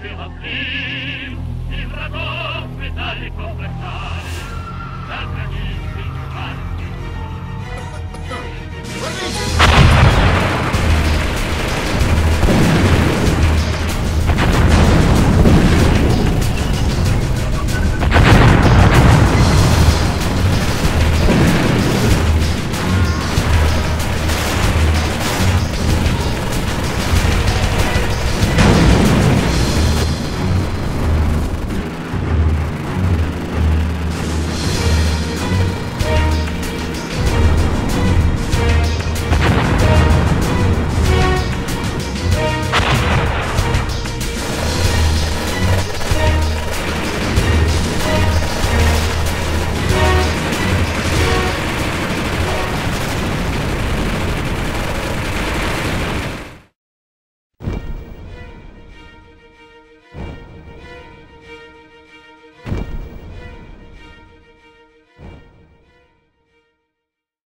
marche remplir, il raddoppio metallico